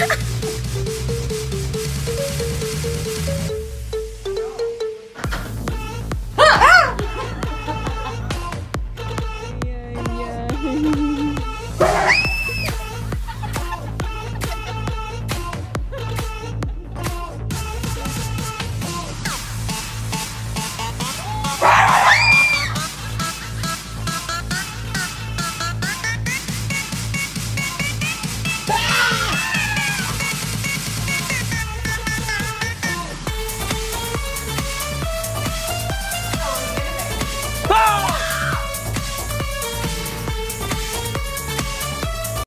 ha ha